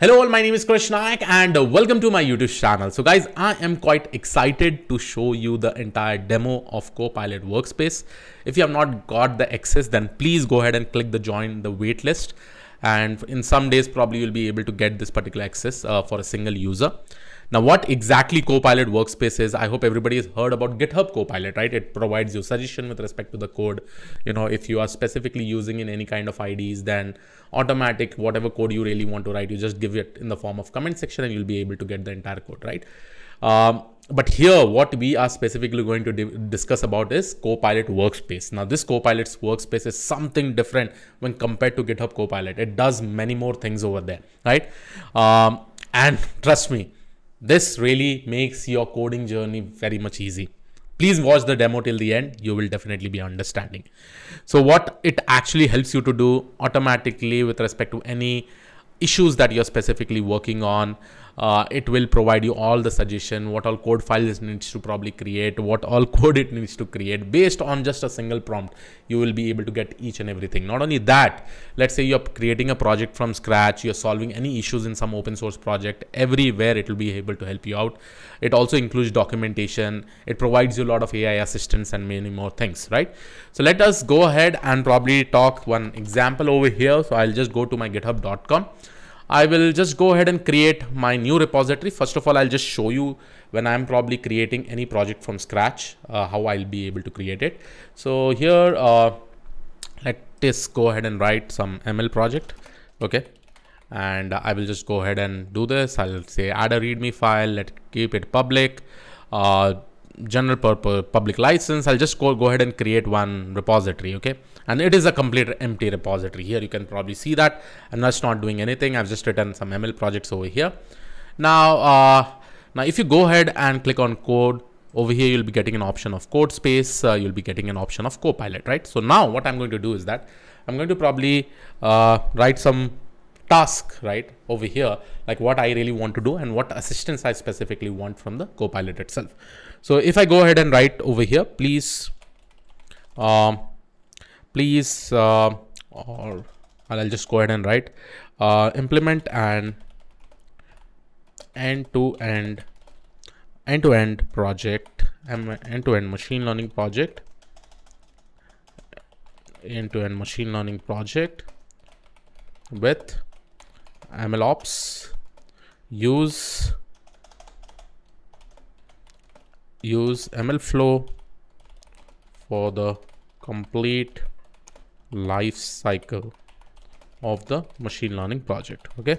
Hello all, my name is Krish Naik and welcome to my YouTube channel. So guys, I am quite excited to show you the entire demo of Copilot Workspace. If you have not got the access, then please go ahead and click the join the waitlist. And in some days, probably you'll be able to get this particular access uh, for a single user. Now, what exactly Copilot Workspace is, I hope everybody has heard about GitHub Copilot, right? It provides you suggestion with respect to the code. You know, if you are specifically using in any kind of IDEs, then automatic, whatever code you really want to write, you just give it in the form of comment section and you'll be able to get the entire code, right? Um, but here, what we are specifically going to discuss about is Copilot Workspace. Now, this Copilot's Workspace is something different when compared to GitHub Copilot. It does many more things over there, right? Um, and trust me, this really makes your coding journey very much easy. Please watch the demo till the end. You will definitely be understanding. So what it actually helps you to do automatically with respect to any issues that you're specifically working on uh, it will provide you all the suggestion what all code files it needs to probably create what all code it needs to create. Based on just a single prompt you will be able to get each and everything. Not only that let's say you're creating a project from scratch you're solving any issues in some open source project everywhere it will be able to help you out. It also includes documentation. It provides you a lot of ai assistance and many more things right? So let us go ahead and probably talk one example over here. So i'll just go to my github.com I will just go ahead and create my new repository. First of all, I'll just show you when I'm probably creating any project from scratch, uh, how I'll be able to create it. So here, uh, let us go ahead and write some ML project. Okay. And I will just go ahead and do this. I'll say add a README file, let keep it public. Uh, general purpose public license i'll just go, go ahead and create one repository okay? And it is a complete empty repository. Here you can probably see that i'm just not doing anything. I've just written some ml projects over here. Now uh, now if you go ahead and click on code over here you'll be getting an option of code space uh, you'll be getting an option of copilot right? So now what i'm going to do is that i'm going to probably uh, write some task right over here like what I really want to do and what assistance I specifically want from the copilot itself. So if I go ahead and write over here, please, um, please, uh, or I'll just go ahead and write uh, implement an end-to-end end-to-end project end-to-end machine learning project end-to-end machine learning project with MLOps use use MLflow for the complete life cycle of the machine learning project okay?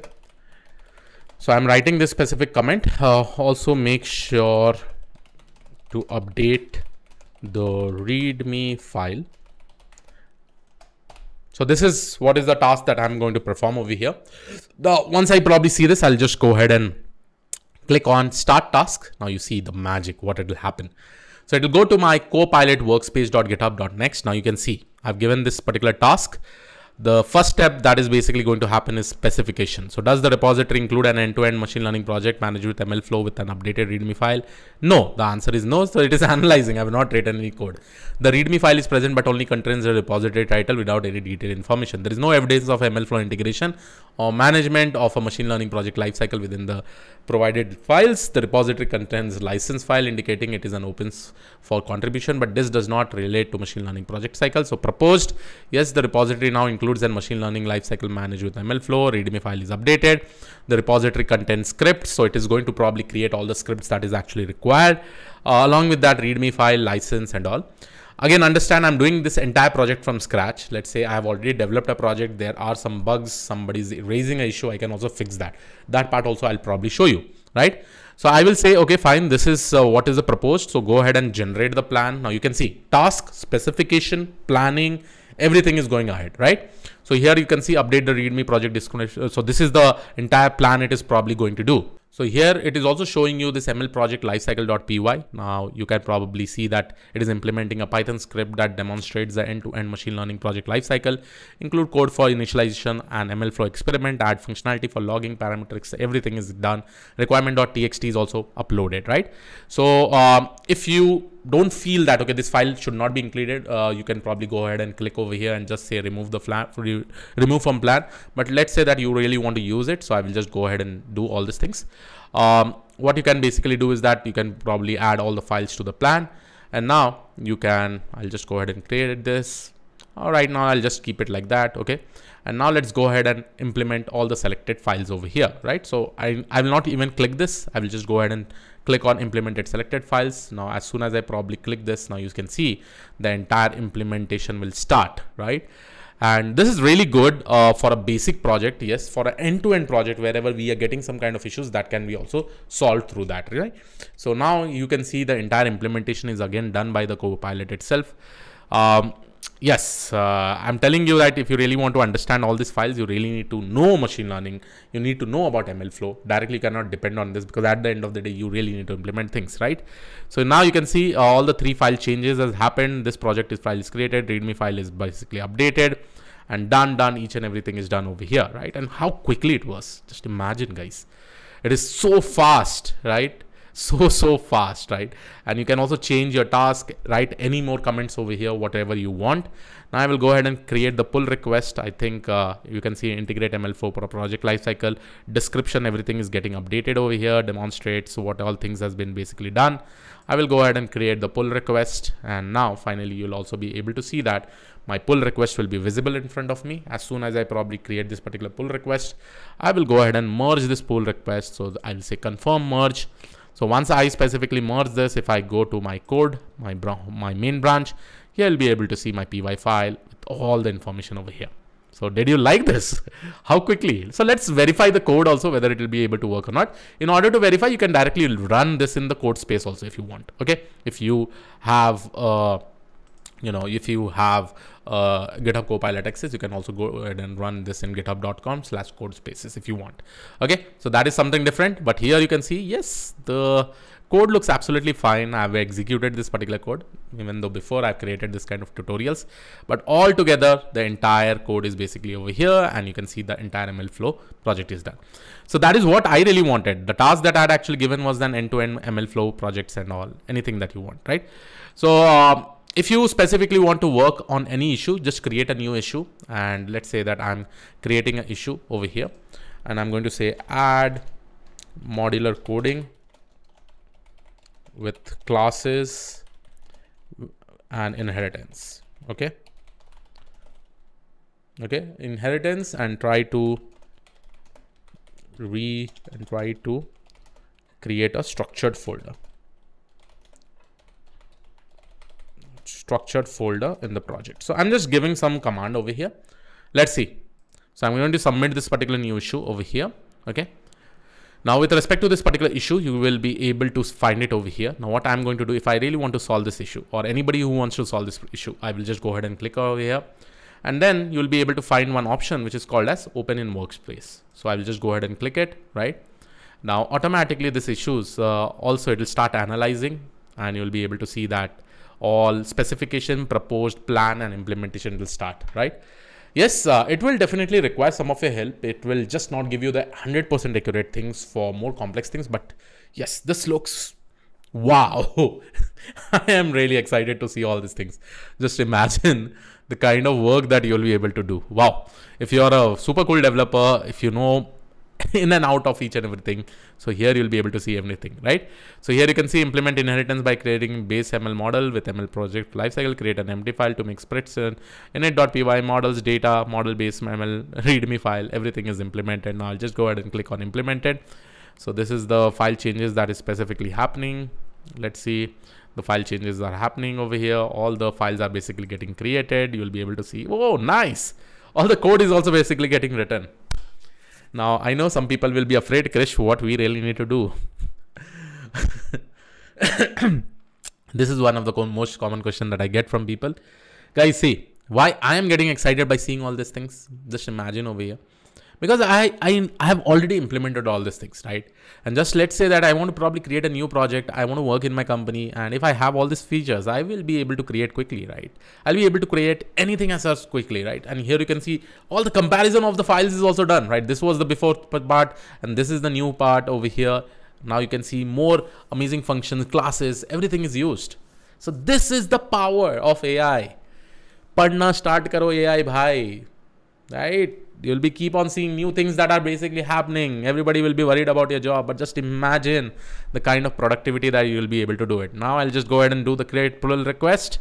So i'm writing this specific comment. Uh, also make sure to update the readme file. So this is what is the task that I'm going to perform over here. The once I probably see this, I'll just go ahead and click on start task. Now you see the magic, what it will happen. So it will go to my copilot workspace.github.next. Now you can see I've given this particular task the first step that is basically going to happen is specification. So does the repository include an end-to-end machine learning project managed with MLflow with an updated README file? No, the answer is no. So it is analyzing. I have not written any code. The README file is present but only contains the repository title without any detailed information. There is no evidence of MLflow integration or management of a machine learning project lifecycle within the provided files. The repository contains license file indicating it is an open for contribution, but this does not relate to machine learning project cycle. So proposed, yes, the repository now includes an machine learning lifecycle managed with MLflow. README file is updated. The repository contains scripts, so it is going to probably create all the scripts that is actually required. Uh, along with that README file, license and all. Again, understand I'm doing this entire project from scratch. Let's say I have already developed a project. There are some bugs. Somebody's raising an issue. I can also fix that. That part also I'll probably show you, right? So I will say, okay, fine. This is uh, what is the proposed. So go ahead and generate the plan. Now you can see task, specification, planning, everything is going ahead, right? So here you can see update the readme project description. So this is the entire plan it is probably going to do. So here it is also showing you this ML project lifecycle.py. Now you can probably see that it is implementing a Python script that demonstrates the end-to-end machine learning project lifecycle, include code for initialization and MLflow experiment, add functionality for logging parametrics. Everything is done. Requirement.txt is also uploaded, right? So um, if you don't feel that okay this file should not be included uh, you can probably go ahead and click over here and just say remove the plan re remove from plan but let's say that you really want to use it so i will just go ahead and do all these things. Um, what you can basically do is that you can probably add all the files to the plan. And now you can i'll just go ahead and create this all right now i'll just keep it like that okay? And now let's go ahead and implement all the selected files over here right? So i i will not even click this. I will just go ahead and click on implemented selected files. Now as soon as i probably click this now you can see the entire implementation will start right? And this is really good uh, for a basic project yes for an end-to-end project wherever we are getting some kind of issues that can be also solved through that right? So now you can see the entire implementation is again done by the copilot itself. Um, yes uh, i'm telling you that if you really want to understand all these files you really need to know machine learning. You need to know about ml flow. Directly cannot depend on this because at the end of the day you really need to implement things right? So now you can see uh, all the three file changes has happened. This project is file is created. Readme file is basically updated. And done done each and everything is done over here right? And how quickly it was just imagine guys. It is so fast right so so fast right? And you can also change your task write any more comments over here whatever you want. Now i will go ahead and create the pull request. I think uh, you can see integrate MLflow for project lifecycle. Description everything is getting updated over here demonstrates what all things has been basically done. I will go ahead and create the pull request and now finally you'll also be able to see that my pull request will be visible in front of me. As soon as i probably create this particular pull request i will go ahead and merge this pull request. So i'll say confirm merge so once I specifically merge this, if I go to my code, my, my main branch, here I'll be able to see my py file with all the information over here. So did you like this? How quickly? So let's verify the code also whether it will be able to work or not. In order to verify, you can directly run this in the code space also if you want. Okay. If you have uh, you know if you have uh, github copilot access you can also go ahead and run this in github.com slash code spaces if you want. Okay? So that is something different but here you can see yes the code looks absolutely fine. I've executed this particular code even though before i've created this kind of tutorials. But all together the entire code is basically over here and you can see the entire ml flow project is done. So that is what i really wanted. The task that i had actually given was an end-to-end ml flow projects and all anything that you want right? So um, if you specifically want to work on any issue, just create a new issue. And let's say that I'm creating an issue over here. And I'm going to say add modular coding with classes and inheritance. Okay. Okay. Inheritance and try to re and try to create a structured folder. Structured folder in the project. So I'm just giving some command over here. Let's see. So I'm going to submit this particular new issue over here. Okay. Now with respect to this particular issue, you will be able to find it over here. Now what I'm going to do, if I really want to solve this issue or anybody who wants to solve this issue, I will just go ahead and click over here. And then you'll be able to find one option which is called as open in workspace. So I will just go ahead and click it, right? Now automatically this issues uh, also it will start analyzing and you'll be able to see that all specification, proposed plan and implementation will start, right? Yes, uh, it will definitely require some of your help. It will just not give you the 100% accurate things for more complex things. But yes, this looks wow. I am really excited to see all these things. Just imagine the kind of work that you'll be able to do. Wow. If you're a super cool developer, if you know in and out of each and everything. So here you'll be able to see everything, right? So here you can see implement inheritance by creating base ML model with ML project lifecycle, create an empty file to make spreads in init.py models, data, model base ML, readme file, everything is implemented. Now I'll just go ahead and click on implemented. So this is the file changes that is specifically happening. Let's see the file changes are happening over here. All the files are basically getting created. You'll be able to see, oh, nice. All the code is also basically getting written. Now, I know some people will be afraid, Krish, what we really need to do. this is one of the most common question that I get from people. Guys, see, why I am getting excited by seeing all these things. Just imagine over here because I, I, I have already implemented all these things, right? And just let's say that I want to probably create a new project. I want to work in my company. And if I have all these features, I will be able to create quickly, right? I'll be able to create anything as such quickly, right? And here you can see all the comparison of the files is also done, right? This was the before part and this is the new part over here. Now you can see more amazing functions, classes, everything is used. So this is the power of AI. Padna start karo AI bhai. Right? You'll be keep on seeing new things that are basically happening. Everybody will be worried about your job, but just imagine the kind of productivity that you will be able to do it. Now I'll just go ahead and do the create pull request.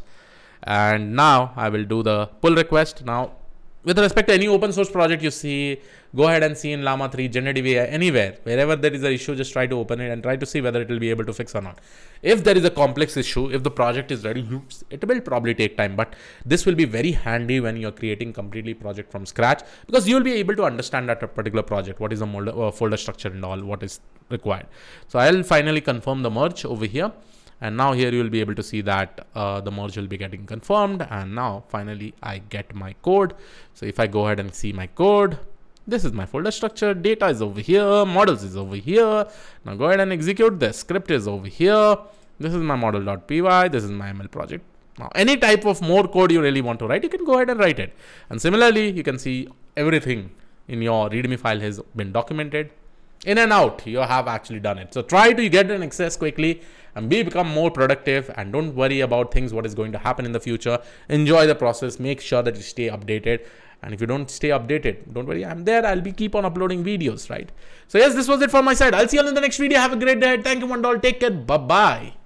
And now I will do the pull request. Now with respect to any open source project you see, go ahead and see in Llama 3, generative AI, anywhere, wherever there is an issue, just try to open it and try to see whether it will be able to fix or not. If there is a complex issue, if the project is huge, it will probably take time, but this will be very handy when you're creating completely project from scratch because you'll be able to understand that particular project, what is the uh, folder structure and all, what is required. So I'll finally confirm the merge over here and now here you will be able to see that uh, the merge will be getting confirmed. And now finally I get my code. So if I go ahead and see my code this is my folder structure. Data is over here. Models is over here. Now go ahead and execute this. Script is over here. This is my model.py this is my ml project. Now any type of more code you really want to write you can go ahead and write it. And similarly you can see everything in your readme file has been documented in and out you have actually done it. So try to get an access quickly and be become more productive and don't worry about things what is going to happen in the future. Enjoy the process make sure that you stay updated. And if you don't stay updated don't worry i'm there i'll be keep on uploading videos right? So yes this was it from my side. I'll see you in the next video. Have a great day. Thank you one doll take care. Bye bye